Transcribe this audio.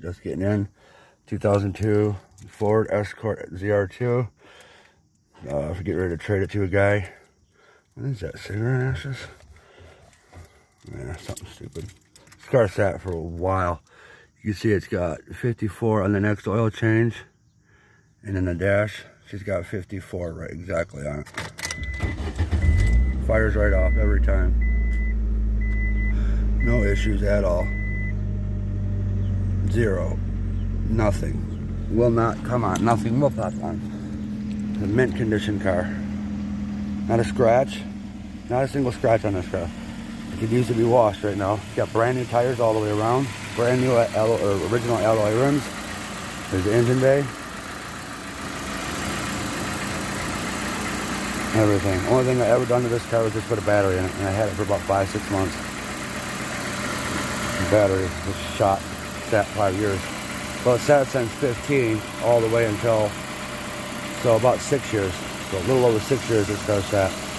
just getting in. 2002 Ford Escort ZR2. Uh, if we get ready to trade it to a guy. What is that, cigarette ashes? Yeah, something stupid. This car sat for a while. You can see it's got 54 on the next oil change. And in the dash, she's got 54 right exactly on it. Fires right off every time. No issues at all. Zero. Nothing. Will not come on. Nothing will pop on. The mint condition car. Not a scratch. Not a single scratch on this car. It could use to be washed right now. got brand new tires all the way around. Brand new alloy, or original alloy rims. There's the engine bay. Everything. Only thing I ever done to this car was just put a battery in it. And I had it for about five, six months. The battery was shot, sat five years. Well, it sat since 15 all the way until, so about six years. So a little over six years this car sat.